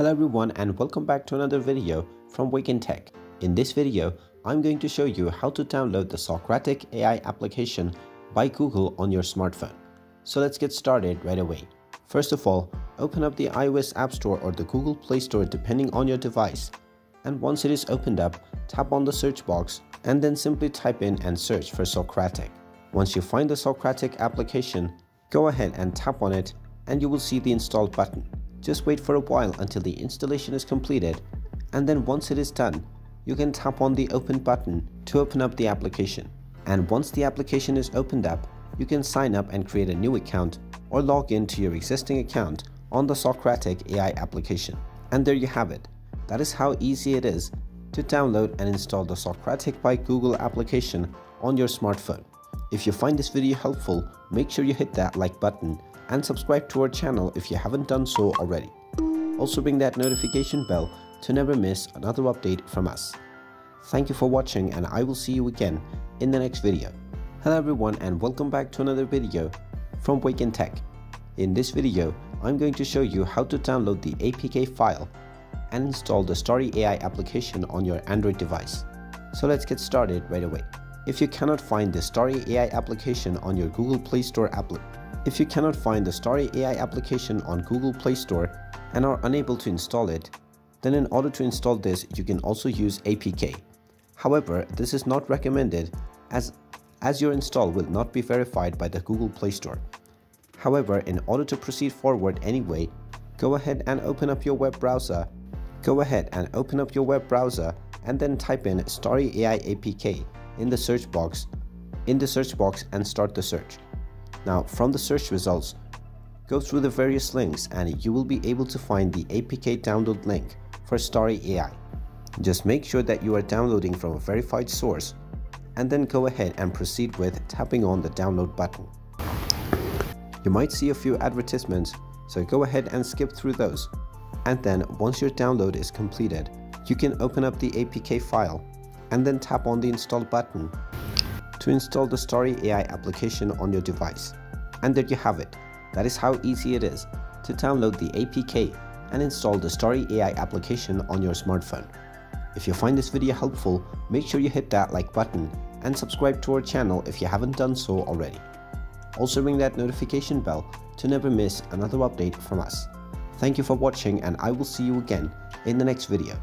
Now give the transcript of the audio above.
Hello everyone and welcome back to another video from Wake&Tech. In this video, I'm going to show you how to download the Socratic AI application by Google on your smartphone. So let's get started right away. First of all, open up the iOS App Store or the Google Play Store depending on your device. And once it is opened up, tap on the search box and then simply type in and search for Socratic. Once you find the Socratic application, go ahead and tap on it and you will see the install button. Just wait for a while until the installation is completed and then once it is done, you can tap on the open button to open up the application. And once the application is opened up, you can sign up and create a new account or log in to your existing account on the Socratic AI application. And there you have it. That is how easy it is to download and install the Socratic by Google application on your smartphone. If you find this video helpful, make sure you hit that like button and subscribe to our channel if you haven't done so already. Also ring that notification bell to never miss another update from us. Thank you for watching and I will see you again in the next video. Hello everyone and welcome back to another video from Wake&Tech. In this video, I'm going to show you how to download the APK file and install the Story AI application on your Android device. So let's get started right away. If you cannot find the Story AI application on your Google Play Store app if you cannot find the Story AI application on Google Play Store and are unable to install it, then in order to install this, you can also use APK. However, this is not recommended as, as your install will not be verified by the Google Play Store. However, in order to proceed forward anyway, go ahead and open up your web browser. Go ahead and open up your web browser and then type in Story AI APK in the search box in the search box and start the search. Now from the search results, go through the various links and you will be able to find the APK download link for Story AI. Just make sure that you are downloading from a verified source and then go ahead and proceed with tapping on the download button. You might see a few advertisements, so go ahead and skip through those. And then once your download is completed, you can open up the APK file and then tap on the install button to install the Story AI application on your device. And there you have it. That is how easy it is to download the APK and install the Story AI application on your smartphone. If you find this video helpful, make sure you hit that like button and subscribe to our channel if you haven't done so already. Also ring that notification bell to never miss another update from us. Thank you for watching and I will see you again in the next video.